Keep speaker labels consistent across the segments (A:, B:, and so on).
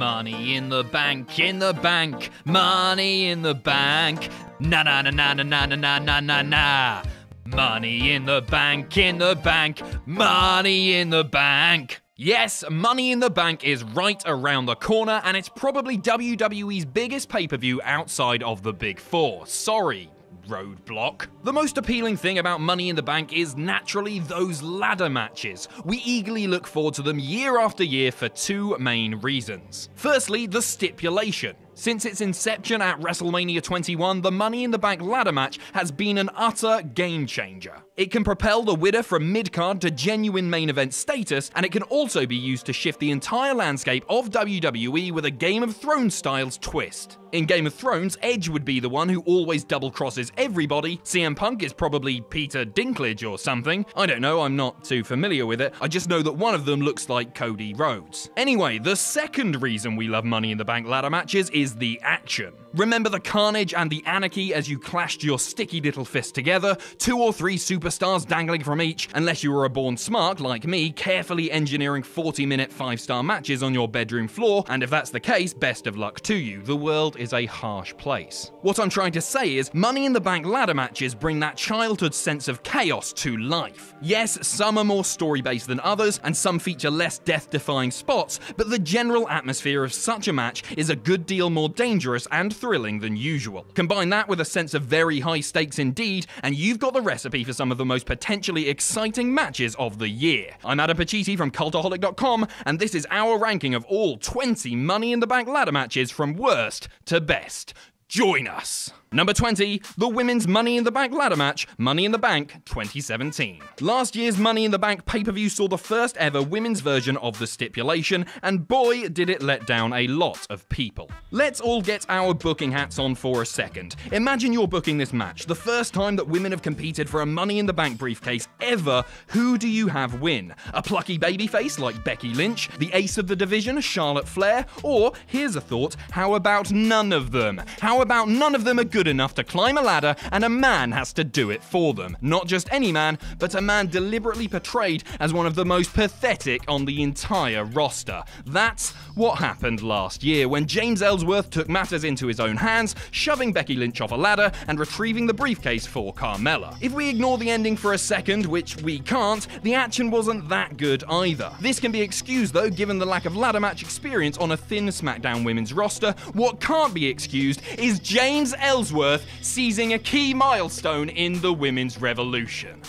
A: Money in the bank, in the bank, money in the bank. Na na na na na na na na na na. Money in the bank, in the bank, money in the bank. Yes, Money in the Bank is right around the corner, and it's probably WWE's biggest pay per view outside of the Big Four. Sorry, roadblock. The most appealing thing about Money in the Bank is naturally those ladder matches. We eagerly look forward to them year after year for two main reasons. Firstly, the stipulation. Since its inception at WrestleMania 21, the Money in the Bank ladder match has been an utter game changer. It can propel the winner from mid card to genuine main event status, and it can also be used to shift the entire landscape of WWE with a Game of Thrones styles twist. In Game of Thrones, Edge would be the one who always double crosses everybody. CM Punk is probably Peter Dinklage or something. I don't know, I'm not too familiar with it. I just know that one of them looks like Cody Rhodes. Anyway, the second reason we love Money in the Bank ladder matches is the action. Remember the carnage and the anarchy as you clashed your sticky little fists together? Two or three superstars dangling from each, unless you were a born smart like me, carefully engineering 40 minute 5 star matches on your bedroom floor, and if that's the case, best of luck to you. The world is a harsh place. What I'm trying to say is, Money in the Bank ladder matches bring that childhood sense of chaos to life. Yes, some are more story based than others, and some feature less death defying spots, but the general atmosphere of such a match is a good deal more dangerous and thrilling than usual. Combine that with a sense of very high stakes indeed, and you've got the recipe for some of the most potentially exciting matches of the year. I'm Adam Pacitti from Cultaholic.com, and this is our ranking of all 20 Money in the Bank ladder matches from worst to best. Join us! Number 20, the Women's Money in the Bank ladder match, Money in the Bank 2017. Last year's Money in the Bank pay per view saw the first ever women's version of the stipulation, and boy, did it let down a lot of people. Let's all get our booking hats on for a second. Imagine you're booking this match, the first time that women have competed for a Money in the Bank briefcase ever. Who do you have win? A plucky babyface like Becky Lynch, the ace of the division, Charlotte Flair, or, here's a thought, how about none of them? How about none of them are good enough to climb a ladder and a man has to do it for them? Not just any man, but a man deliberately portrayed as one of the most pathetic on the entire roster. That's what happened last year when James Ellsworth took matters into his own hands, shoving Becky Lynch off a ladder and retrieving the briefcase for Carmella. If we ignore the ending for a second, which we can't, the action wasn't that good either. This can be excused though, given the lack of ladder match experience on a thin SmackDown women's roster. What can't be excused is James Ellsworth seizing a key milestone in the women's revolution.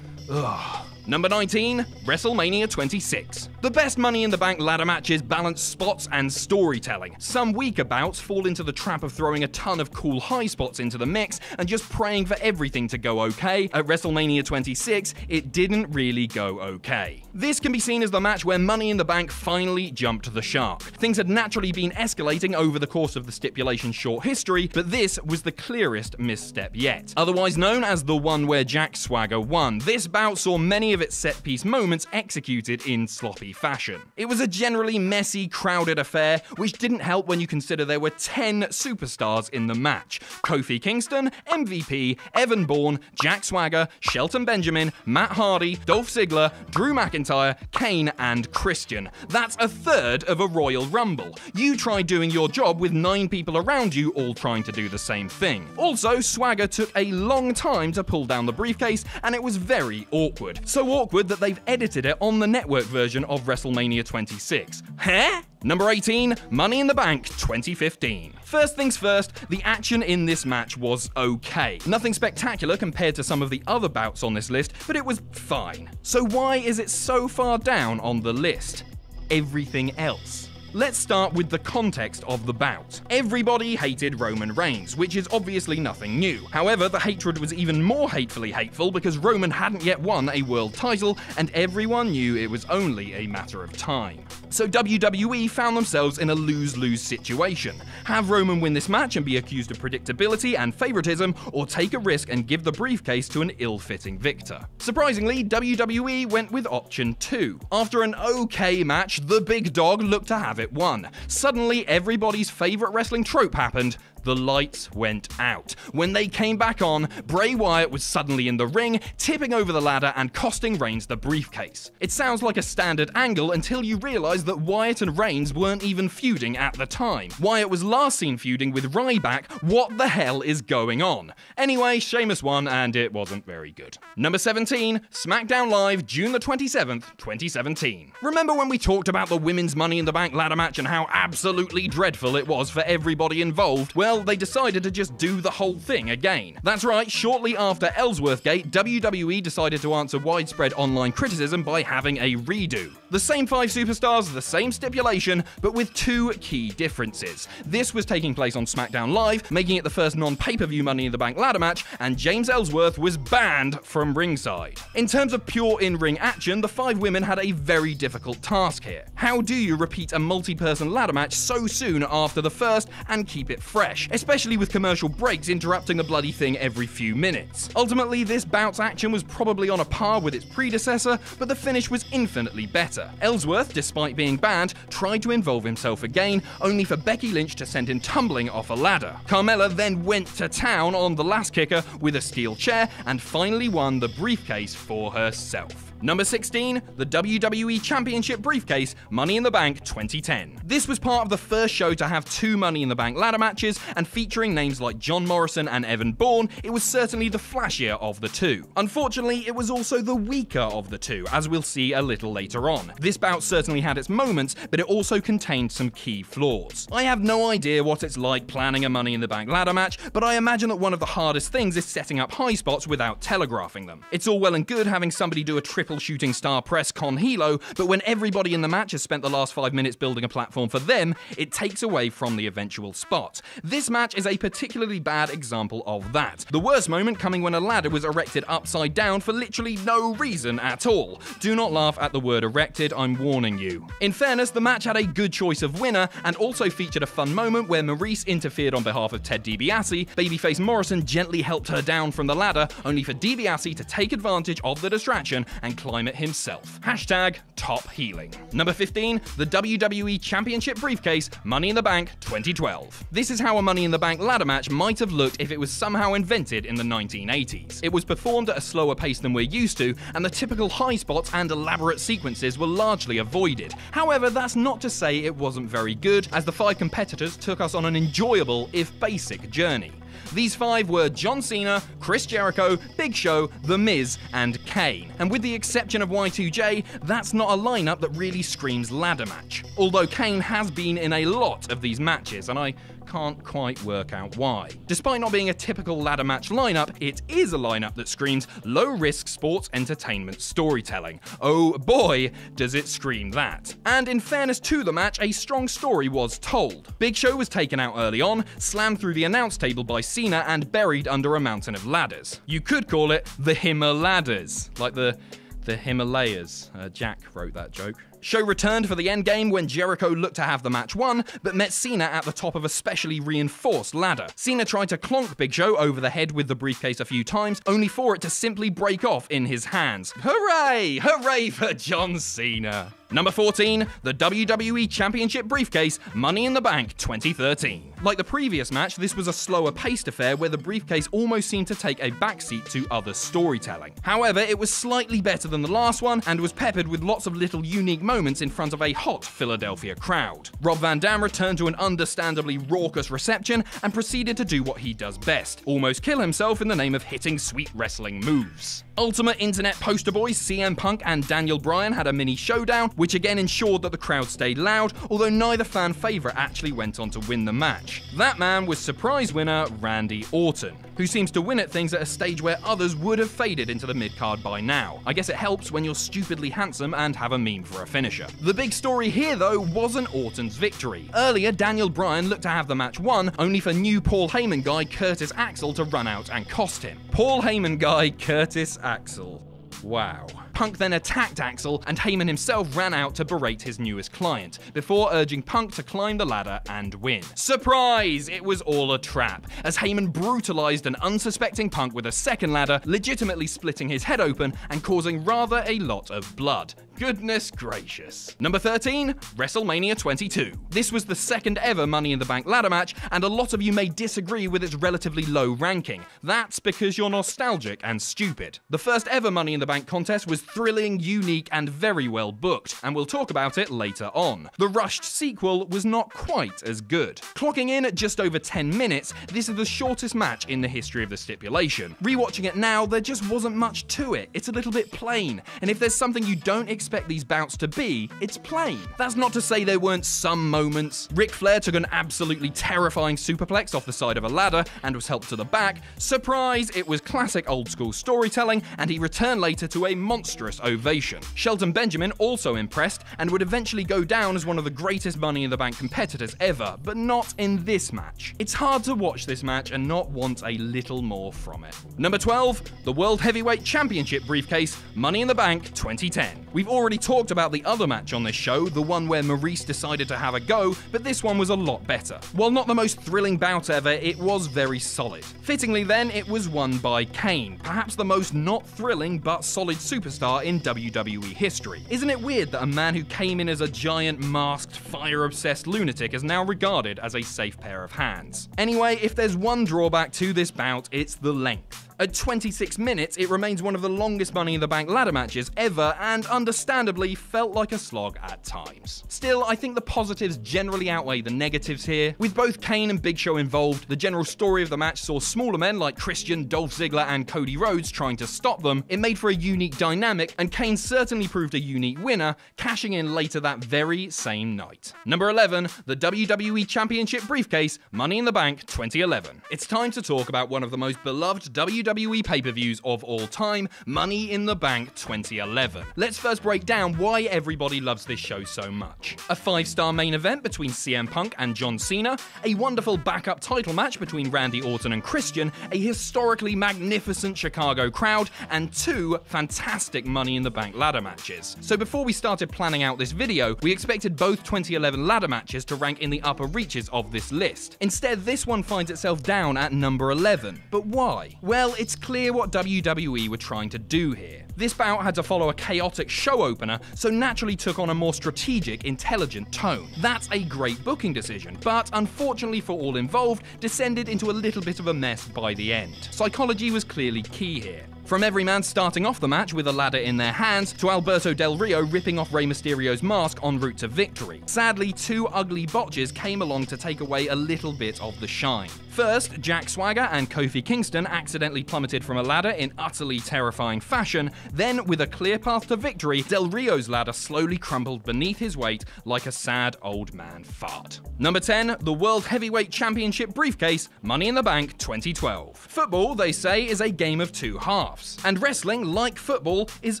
A: Ugh. Number 19, WrestleMania 26. The best Money in the Bank ladder matches balance spots and storytelling. Some weaker bouts fall into the trap of throwing a ton of cool high spots into the mix and just praying for everything to go okay. At WrestleMania 26, it didn't really go okay. This can be seen as the match where Money in the Bank finally jumped the shark. Things had naturally been escalating over the course of the stipulation's short history, but this was the clearest misstep yet. Otherwise known as the one where Jack Swagger won, this bout saw many of its set piece moments executed in sloppy fashion. It was a generally messy, crowded affair, which didn't help when you consider there were 10 superstars in the match Kofi Kingston, MVP, Evan Bourne, Jack Swagger, Shelton Benjamin, Matt Hardy, Dolph Ziggler, Drew McIntyre, Kane, and Christian. That's a third of a Royal Rumble. You try doing your job with nine people around you all trying to do the same thing. Also, Swagger took a long time to pull down the briefcase, and it was very awkward. So awkward that they've edited it on the network version of WrestleMania 26. Huh? Number 18, Money in the Bank 2015. First things first, the action in this match was okay. Nothing spectacular compared to some of the other bouts on this list, but it was fine. So why is it so far down on the list? Everything else. Let's start with the context of the bout. Everybody hated Roman Reigns, which is obviously nothing new. However, the hatred was even more hatefully hateful because Roman hadn't yet won a world title, and everyone knew it was only a matter of time. So WWE found themselves in a lose lose situation. Have Roman win this match and be accused of predictability and favoritism, or take a risk and give the briefcase to an ill fitting victor. Surprisingly, WWE went with option 2. After an okay match, the big dog looked to have it won. Suddenly, everybody's favorite wrestling trope happened
B: the lights went out. When they came back on, Bray Wyatt was suddenly in the ring, tipping over the ladder and costing Reigns the briefcase. It sounds like a standard angle until you realise that Wyatt and Reigns weren't even feuding at the time. Wyatt was last seen feuding with Ryback. What the hell is going on? Anyway, Sheamus won and it wasn't very good. Number 17, SmackDown Live, June the 27th, 2017. Remember when we talked about the women's Money in the Bank ladder match and how absolutely dreadful it was for everybody involved? Well, they decided to just do the whole thing again. That's right, shortly after Ellsworth Gate, WWE decided to answer widespread online criticism by having a redo. The same five superstars, the same stipulation, but with two key differences. This was taking place on SmackDown Live, making it the first non pay per view Money in the Bank ladder match, and James Ellsworth was banned from ringside. In terms of pure in ring action, the five women had a very difficult task here. How do you repeat a multi person ladder match so soon after the first and keep it fresh, especially with commercial breaks interrupting the bloody thing every few minutes? Ultimately, this bout's action was probably on a par with its predecessor, but the finish was infinitely better. Ellsworth, despite being banned, tried to involve himself again, only for Becky Lynch to send him tumbling off a ladder. Carmella then went to town on the last kicker with a steel chair and finally won the briefcase for herself. Number 16, the WWE Championship Briefcase Money in the Bank 2010. This was part of the first show to have two Money in the Bank ladder matches, and featuring names like John Morrison and Evan Bourne, it was certainly the flashier of the two. Unfortunately, it was also the weaker of the two, as we'll see a little later on. This bout certainly had its moments, but it also contained some key flaws. I have no idea what it's like planning a Money in the Bank ladder match, but I imagine that one of the hardest things is setting up high spots without telegraphing them. It's all well and good having somebody do a triple triple shooting star press con hilo, but when everybody in the match has spent the last five minutes building a platform for them, it takes away from the eventual spot. This match is a particularly bad example of that. The worst moment coming when a ladder was erected upside down for literally no reason at all. Do not laugh at the word erected, I'm warning you. In fairness, the match had a good choice of winner and also featured a fun moment where Maryse interfered on behalf of Ted DiBiase. Babyface Morrison gently helped her down from the ladder, only for DiBiase to take advantage of the distraction and climb it himself. Hashtag top heeling. Number 15, the WWE Championship Briefcase Money in the Bank 2012. This is how a Money in the Bank ladder match might have looked if it was somehow invented in the 1980s. It was performed at a slower pace than we're used to, and the typical high spots and elaborate sequences were largely avoided. However, that's not to say it wasn't very good, as the five competitors took us on an enjoyable, if basic, journey. These five were John Cena, Chris Jericho, Big Show, The Miz, and Kane. And with the exception of Y2J, that's not a lineup that really screams ladder match. Although Kane has been in a lot of these matches, and I can't quite work out why. Despite not being a typical ladder match lineup, it is a lineup that screams low risk sports entertainment storytelling. Oh boy, does it scream that. And in fairness to the match, a strong story was told. Big Show was taken out early on, slammed through the announce table by Cena, and buried under a mountain of ladders. You could call it the Himaladders, like the the Himalayas. Uh, Jack wrote that joke. Show returned for the endgame when Jericho looked to have the match won, but met Cena at the top of a specially reinforced ladder. Cena tried to clonk Big Show over the head with the briefcase a few times, only for it to simply break off in his hands. Hooray! Hooray for John Cena! Number 14, the WWE Championship Briefcase Money in the Bank 2013. Like the previous match, this was a slower paced affair where the briefcase almost seemed to take a backseat to other storytelling. However, it was slightly better than the last one and was peppered with lots of little unique moments in front of a hot Philadelphia crowd. Rob Van Dam returned to an understandably raucous reception and proceeded to do what he does best almost kill himself in the name of hitting sweet wrestling moves. Ultimate Internet poster boys CM Punk and Daniel Bryan had a mini showdown, which again ensured that the crowd stayed loud, although neither fan favourite actually went on to win the match. That man was surprise winner Randy Orton, who seems to win at things at a stage where others would have faded into the mid card by now. I guess it helps when you're stupidly handsome and have a meme for a finisher. The big story here, though, wasn't Orton's victory. Earlier, Daniel Bryan looked to have the match won, only for new Paul Heyman guy Curtis Axel to run out and cost him. Paul Heyman guy Curtis Axel. Wow. Punk then attacked Axel, and Heyman himself ran out to berate his newest client, before urging Punk to climb the ladder and win. Surprise! It was all a trap, as Heyman brutalized an unsuspecting Punk with a second ladder, legitimately splitting his head open and causing rather a lot of blood. Goodness gracious. Number 13, WrestleMania 22. This was the second ever Money in the Bank ladder match, and a lot of you may disagree with its relatively low ranking. That's because you're nostalgic and stupid. The first ever Money in the Bank contest was thrilling, unique, and very well booked, and we'll talk about it later on. The rushed sequel was not quite as good. Clocking in at just over 10 minutes, this is the shortest match in the history of the stipulation. Rewatching it now, there just wasn't much to it. It's a little bit plain, and if there's something you don't expect these bouts to be, it's plain. That's not to say there weren't some moments. Ric Flair took an absolutely terrifying superplex off the side of a ladder and was helped to the back. Surprise, it was classic old school storytelling, and he returned later to a monstrous ovation. Shelton Benjamin also impressed and would eventually go down as one of the greatest Money in the Bank competitors ever, but not in this match. It's hard to watch this match and not want a little more from it. Number 12, the World Heavyweight Championship briefcase, Money in the Bank 2010. We've already talked about the other match on this show, the one where Maryse decided to have a go, but this one was a lot better. While not the most thrilling bout ever, it was very solid. Fittingly, then, it was won by Kane, perhaps the most not thrilling but solid superstar in WWE history. Isn't it weird that a man who came in as a giant, masked, fire obsessed lunatic is now regarded as a safe pair of hands? Anyway, if there's one drawback to this bout, it's the length. At 26 minutes, it remains one of the longest Money in the Bank ladder matches ever, and understandably felt like a slog at times. Still, I think the positives generally outweigh the negatives here. With both Kane and Big Show involved, the general story of the match saw smaller men like Christian, Dolph Ziggler, and Cody Rhodes trying to stop them. It made for a unique dynamic, and Kane certainly proved a unique winner, cashing in later that very same night. Number 11, the WWE Championship briefcase, Money in the Bank 2011. It's time to talk about one of the most beloved WWE WWE pay per views of all time, Money in the Bank 2011. Let's first break down why everybody loves this show so much. A five star main event between CM Punk and John Cena, a wonderful backup title match between Randy Orton and Christian, a historically magnificent Chicago crowd, and two fantastic Money in the Bank ladder matches. So before we started planning out this video, we expected both 2011 ladder matches to rank in the upper reaches of this list. Instead, this one finds itself down at number 11. But why? Well, it's clear what WWE were trying to do here. This bout had to follow a chaotic show opener, so naturally took on a more strategic, intelligent tone. That's a great booking decision, but unfortunately for all involved, descended into a little bit of a mess by the end. Psychology was clearly key here. From every man starting off the match with a ladder in their hands to Alberto Del Rio ripping off Rey Mysterio's mask en route to victory. Sadly, two ugly botches came along to take away a little bit of the shine. First, Jack Swagger and Kofi Kingston accidentally plummeted from a ladder in utterly terrifying fashion. Then, with a clear path to victory, Del Rio's ladder slowly crumbled beneath his weight like a sad old man fart. Number 10, the World Heavyweight Championship briefcase, Money in the Bank 2012. Football, they say, is a game of two halves. And wrestling, like football, is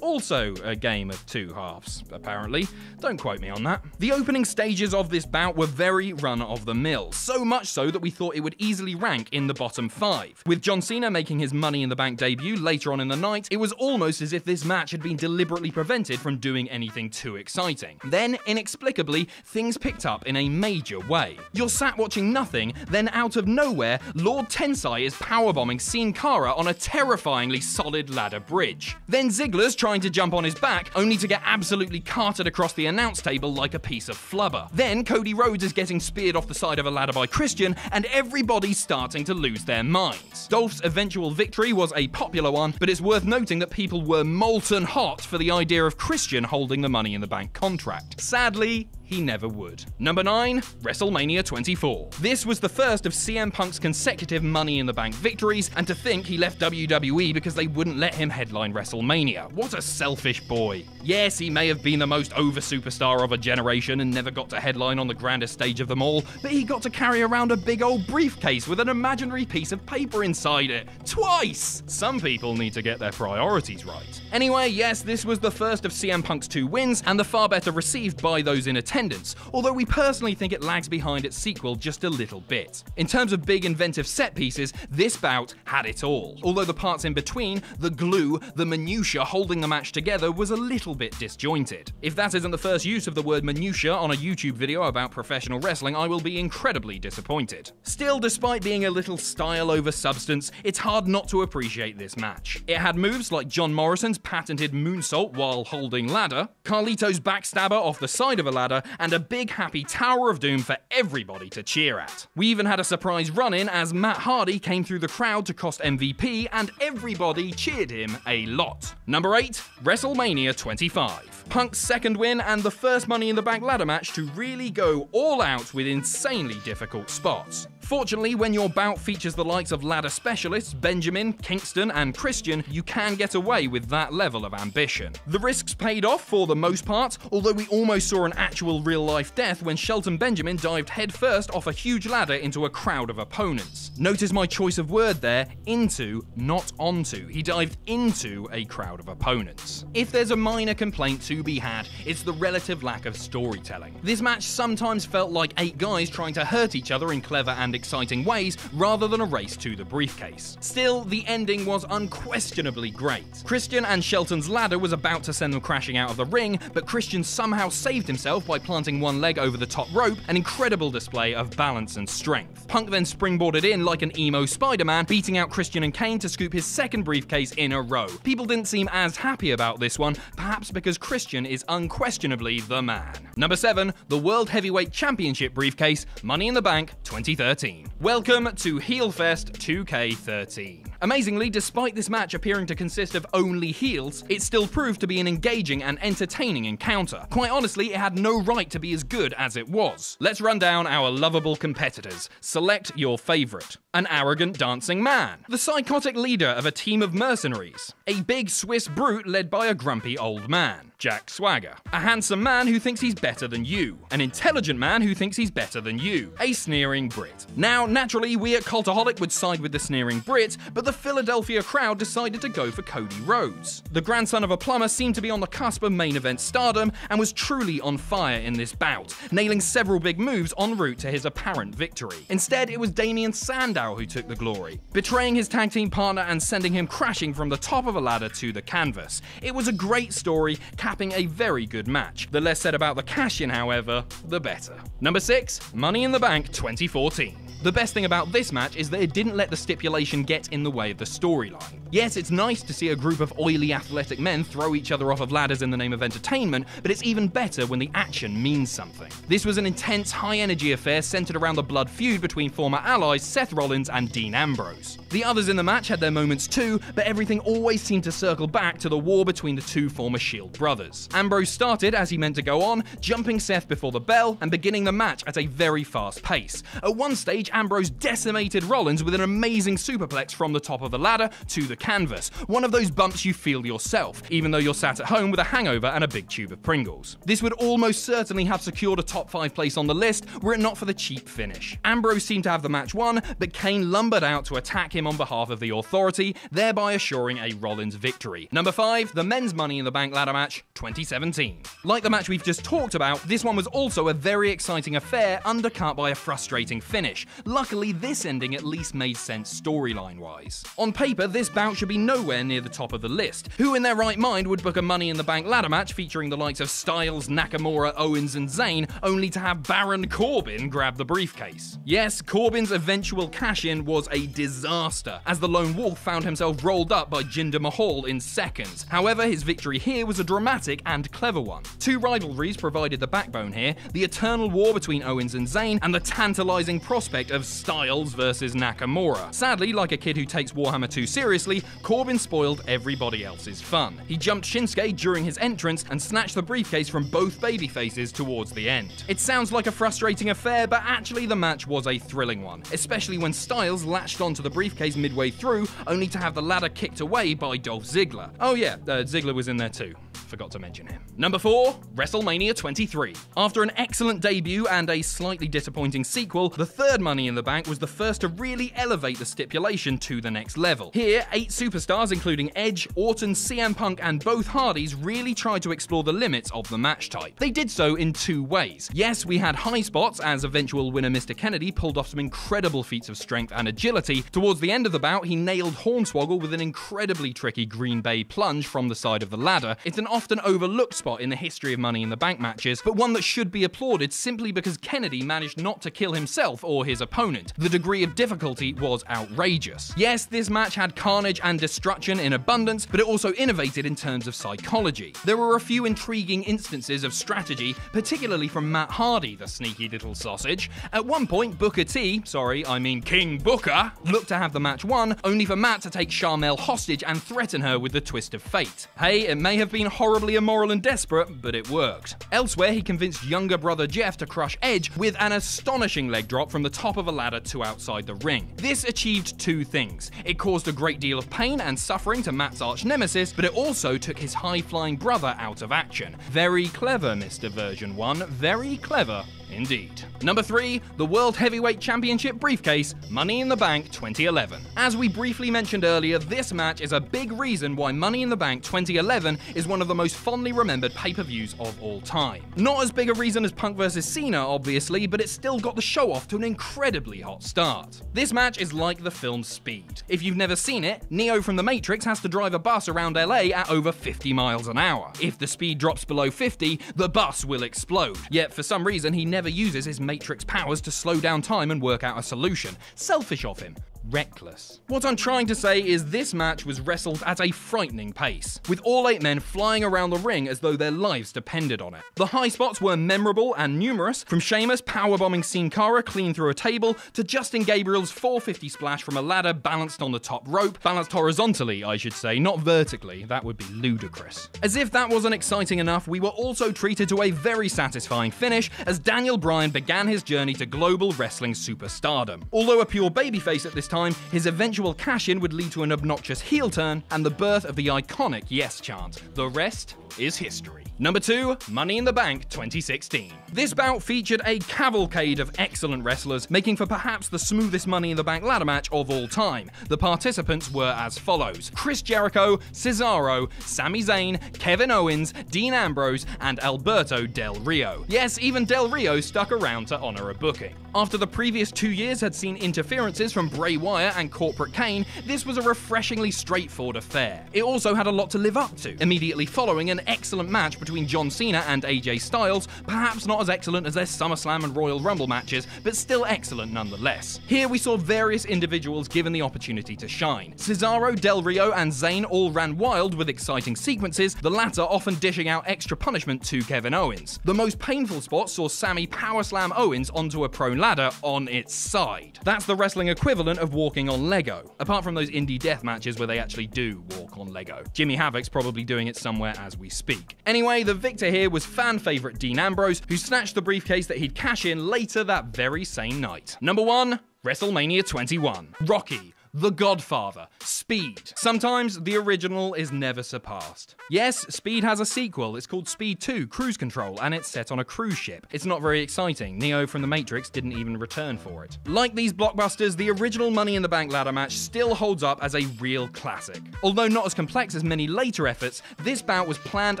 B: also a game of two halves, apparently. Don't quote me on that. The opening stages of this bout were very run of the mill, so much so that we thought it would easily easily rank in the bottom five. With John Cena making his Money in the Bank debut later on in the night, it was almost as if this match had been deliberately prevented from doing anything too exciting. Then, inexplicably, things picked up in a major way. You're sat watching nothing, then out of nowhere, Lord Tensai is powerbombing Sin Cara on a terrifyingly solid ladder bridge. Then Ziggler's trying to jump on his back, only to get absolutely carted across the announce table like a piece of flubber. Then Cody Rhodes is getting speared off the side of a ladder by Christian, and everybody's starting to lose their minds. Dolph's eventual victory was a popular one, but it's worth noting that people were molten hot for the idea of Christian holding the Money in the Bank contract. Sadly, he never would. Number 9, WrestleMania 24. This was the first of CM Punk's consecutive Money in the Bank victories, and to think he left WWE because they wouldn't let him headline WrestleMania. What a selfish boy. Yes, he may have been the most over superstar of a generation and never got to headline on the grandest stage of them all, but he got to carry around a big old briefcase with an imaginary piece of paper inside it. Twice! Some people need to get their priorities right. Anyway, yes, this was the first of CM Punk's two wins, and the far better received by those in attendance Independence, although we personally think it lags behind its sequel just a little bit. In terms of big inventive set pieces, this bout had it all. Although the parts in between, the glue, the minutiae holding the match together was a little bit disjointed. If that isn't the first use of the word minutiae on a YouTube video about professional wrestling, I will be incredibly disappointed. Still, despite being a little style over substance, it's hard not to appreciate this match. It had moves like John Morrison's patented moonsault while holding ladder, Carlito's backstabber off the side of a ladder, and a big happy Tower of Doom for everybody to cheer at. We even had a surprise run in as Matt Hardy came through the crowd to cost MVP, and everybody cheered him a lot. Number 8, WrestleMania 25. Punk's second win and the first Money in the Bank ladder match to really go all out with insanely difficult spots. Fortunately, when your bout features the likes of ladder specialists Benjamin, Kingston, and Christian, you can get away with that level of ambition. The risks paid off for the most part, although we almost saw an actual real life death when Shelton Benjamin dived headfirst off a huge ladder into a crowd of opponents. Notice my choice of word there into, not onto. He dived into a crowd of opponents. If there's a minor complaint to be had, it's the relative lack of storytelling. This match sometimes felt like eight guys trying to hurt each other in clever and exciting ways rather than a race to the briefcase. Still, the ending was unquestionably great. Christian and Shelton's ladder was about to send them crashing out of the ring, but Christian somehow saved himself by planting one leg over the top rope, an incredible display of balance and strength. Punk then springboarded in like an emo Spider Man, beating out Christian and Kane to scoop his second briefcase in a row. People didn't seem as happy about this one, perhaps because Christian is unquestionably the man. Number 7, the World Heavyweight Championship briefcase, Money in the Bank 2013. Welcome to Heelfest 2K13. Amazingly, despite this match appearing to consist of only heels, it still proved to be an engaging and entertaining encounter. Quite honestly, it had no right to be as good as it was. Let's run down our lovable competitors. Select your favourite. An arrogant dancing man. The psychotic leader of a team of mercenaries. A big Swiss brute led by a grumpy old man. Jack Swagger. A handsome man who thinks he's better than you. An intelligent man who thinks he's better than you. A sneering Brit. Now, naturally, we at Cultaholic would side with the sneering Brit, but the Philadelphia crowd decided to go for Cody Rhodes. The grandson of a plumber seemed to be on the cusp of main event stardom and was truly on fire in this bout, nailing several big moves en route to his apparent victory. Instead, it was Damien Sandow who took the glory, betraying his tag team partner and sending him crashing from the top of a ladder to the canvas. It was a great story, capping a very good match. The less said about the cash in, however, the better. Number 6, Money in the Bank 2014. The best thing about this match is that it didn't let the stipulation get in the way of the storyline. Yes, it's nice to see a group of oily athletic men throw each other off of ladders in the name of entertainment, but it's even better when the action means something. This was an intense, high energy affair centered around the blood feud between former allies Seth Rollins and Dean Ambrose. The others in the match had their moments too, but everything always seemed to circle back to the war between the two former Shield brothers. Ambrose started as he meant to go on, jumping Seth before the bell and beginning the match at a very fast pace. At one stage, Ambrose decimated Rollins with an amazing superplex from the top of the ladder to the canvas. One of those bumps you feel yourself, even though you're sat at home with a hangover and a big tube of Pringles. This would almost certainly have secured a top 5 place on the list were it not for the cheap finish. Ambrose seemed to have the match won, but Kane lumbered out to attack him on behalf of the authority, thereby assuring a Rollins victory. Number 5, the men's Money in the Bank ladder match 2017. Like the match we've just talked about, this one was also a very exciting affair undercut by a frustrating finish. Luckily, this ending at least made sense storyline wise. On paper, this bout should be nowhere near the top of the list. Who in their right mind would book a Money in the Bank ladder match featuring the likes of Styles, Nakamura, Owens, and Zayn, only to have Baron Corbin grab the briefcase? Yes, Corbin's eventual cash in was a disaster, as the Lone Wolf found himself rolled up by Jinder Mahal in seconds. However, his victory here was a dramatic and clever one. Two rivalries provided the backbone here the eternal war between Owens and Zayn, and the tantalizing prospect of Styles versus Nakamura. Sadly, like a kid who takes Warhammer 2 seriously, Corbin spoiled everybody else's fun. He jumped Shinsuke during his entrance and snatched the briefcase from both babyfaces towards the end. It sounds like a frustrating affair, but actually the match was a thrilling one, especially when Styles latched onto the briefcase midway through, only to have the ladder kicked away by Dolph Ziggler. Oh yeah, uh, Ziggler was in there too. Forgot to mention him. Number 4, WrestleMania 23. After an excellent debut and a slightly disappointing sequel, the third Money in the Bank was the first to really elevate the stipulation to the next level. Here, eight superstars, including Edge, Orton, CM Punk, and both Hardys, really tried to explore the limits of the match type. They did so in two ways. Yes, we had high spots as eventual winner Mr. Kennedy pulled off some incredible feats of strength and agility. Towards the end of the bout, he nailed Hornswoggle with an incredibly tricky Green Bay plunge from the side of the ladder. It's an often overlooked spot in the history of Money in the Bank matches, but one that should be applauded simply because Kennedy managed not to kill himself or his opponent. The degree of difficulty was outrageous. Yes, this match had carnage and destruction in abundance, but it also innovated in terms of psychology. There were a few intriguing instances of strategy, particularly from Matt Hardy, the sneaky little sausage. At one point, Booker T, sorry, I mean King Booker, looked to have the match won, only for Matt to take Sharmell hostage and threaten her with the twist of fate. Hey, it may have been horribly immoral and desperate, but it worked. Elsewhere, he convinced younger brother Jeff to crush Edge with an astonishing leg drop from the top of a ladder to outside the ring. This achieved two things. It caused a great deal of pain and suffering to Matt's arch nemesis, but it also took his high flying brother out of action. Very clever, Mr. Version 1. Very clever Indeed. Number 3, the World Heavyweight Championship briefcase, Money in the Bank 2011. As we briefly mentioned earlier, this match is a big reason why Money in the Bank 2011 is one of the most fondly remembered pay per views of all time. Not as big a reason as Punk vs. Cena, obviously, but it still got the show off to an incredibly hot start. This match is like the film Speed. If you've never seen it, Neo from The Matrix has to drive a bus around LA at over 50 miles an hour. If the speed drops below 50, the bus will explode. Yet for some reason, he never never uses his Matrix powers to slow down time and work out a solution. Selfish of him reckless. What I'm trying to say is this match was wrestled at a frightening pace, with all eight men flying around the ring as though their lives depended on it. The high spots were memorable and numerous, from Sheamus powerbombing Sin Cara clean through a table to Justin Gabriel's 450 splash from a ladder balanced on the top rope, balanced horizontally, I should say, not vertically, that would be ludicrous. As if that wasn't exciting enough, we were also treated to a very satisfying finish as Daniel Bryan began his journey to global wrestling superstardom. Although a pure babyface at this time, his eventual cash in would lead to an obnoxious heel turn and the birth of the iconic Yes chant. The rest is history. Number 2, Money in the Bank 2016. This bout featured a cavalcade of excellent wrestlers, making for perhaps the smoothest Money in the Bank ladder match of all time. The participants were as follows Chris Jericho, Cesaro, Sami Zayn, Kevin Owens, Dean Ambrose, and Alberto Del Rio. Yes, even Del Rio stuck around to honor a booking. After the previous two years had seen interferences from Bray Wyatt and Corporate Kane, this was a refreshingly straightforward affair. It also had a lot to live up to, immediately following an excellent match between John Cena and AJ Styles, perhaps not as excellent as their SummerSlam and Royal Rumble matches, but still excellent nonetheless. Here we saw various individuals given the opportunity to shine. Cesaro, Del Rio, and Zayn all ran wild with exciting sequences, the latter often dishing out extra punishment to Kevin Owens. The most painful spot saw Sami power slam Owens onto a prone ladder on its side. That's the wrestling equivalent of walking on Lego, apart from those indie death matches where they actually do walk on Lego. Jimmy Havoc's probably doing it somewhere as we speak. Anyway, the victor here was fan favourite Dean Ambrose, who snatched the briefcase that he'd cash in later that very same night. Number 1, WrestleMania 21. Rocky, the Godfather, Speed. Sometimes the original is never surpassed. Yes, Speed has a sequel. It's called Speed 2 Cruise Control, and it's set on a cruise ship. It's not very exciting. Neo from The Matrix didn't even return for it. Like these blockbusters, the original Money in the Bank ladder match still holds up as a real classic. Although not as complex as many later efforts, this bout was planned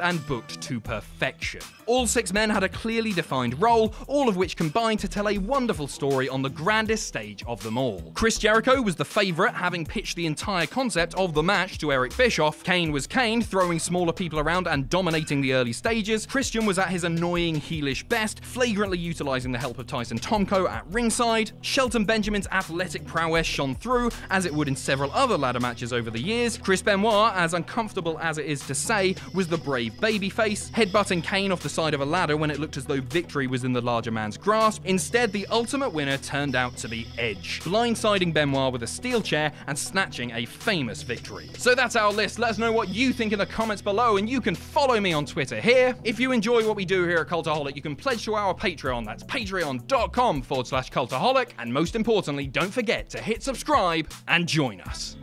B: and booked to perfection. All six men had a clearly defined role, all of which combined to tell a wonderful story on the grandest stage of them all. Chris Jericho was the favourite, having pitched the entire concept of the match to Eric Bischoff. Kane was Kane, throwing smaller people around and dominating the early stages. Christian was at his annoying heelish best, flagrantly utilising the help of Tyson Tomko at ringside. Shelton Benjamin's athletic prowess shone through, as it would in several other ladder matches over the years. Chris Benoit, as uncomfortable as it is to say, was the brave babyface, headbutting Kane off the side of a ladder when it looked as though victory was in the larger man's grasp. Instead, the ultimate winner turned out to be Edge, blindsiding Benoit with a steel chair and snatching a famous victory. So that's our list. Let us know what you think in the comments below, and you can follow me on Twitter here. If you enjoy what we do here at Cultaholic, you can pledge to our Patreon. That's patreon.com forward slash cultaholic. And most importantly, don't forget to hit subscribe and join us.